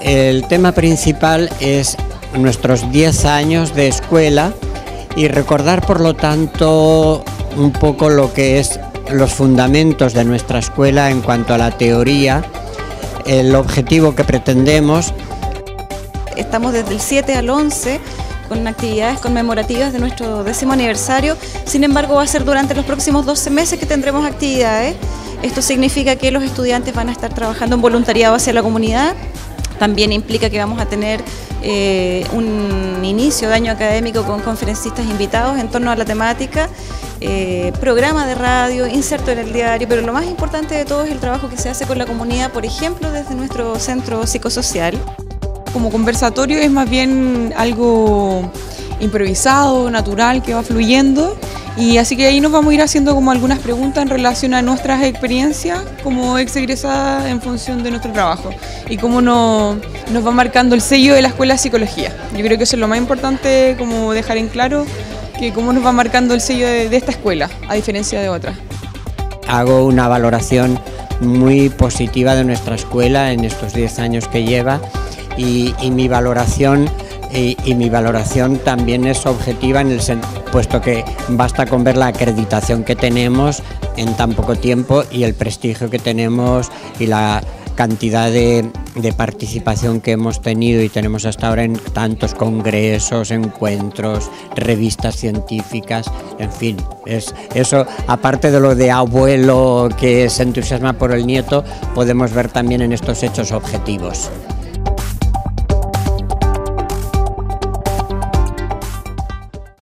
el tema principal es nuestros 10 años de escuela y recordar por lo tanto un poco lo que es los fundamentos de nuestra escuela en cuanto a la teoría, el objetivo que pretendemos. Estamos desde el 7 al 11 con actividades conmemorativas de nuestro décimo aniversario, sin embargo va a ser durante los próximos 12 meses que tendremos actividades. Esto significa que los estudiantes van a estar trabajando en voluntariado hacia la comunidad, también implica que vamos a tener eh, un inicio de año académico con conferencistas invitados en torno a la temática, eh, programa de radio, inserto en el diario, pero lo más importante de todo es el trabajo que se hace con la comunidad, por ejemplo, desde nuestro centro psicosocial. Como conversatorio es más bien algo improvisado, natural, que va fluyendo y así que ahí nos vamos a ir haciendo como algunas preguntas en relación a nuestras experiencias como ex egresada en función de nuestro trabajo y cómo nos, va marcando el sello de la Escuela de Psicología. Yo creo que eso es lo más importante como dejar en claro que cómo nos va marcando el sello de, esta escuela, a diferencia de otras. Hago una valoración muy positiva de nuestra escuela en estos 10 años que lleva y, mi valoración y, mi valoración también es objetiva en el puesto que basta con ver la acreditación que tenemos en tan poco tiempo y el prestigio que tenemos y la cantidad de, participación que hemos tenido y tenemos hasta ahora en tantos congresos, encuentros, revistas científicas, en fin, es eso, aparte de lo de abuelo que se entusiasma por el nieto, podemos ver también en estos hechos objetivos.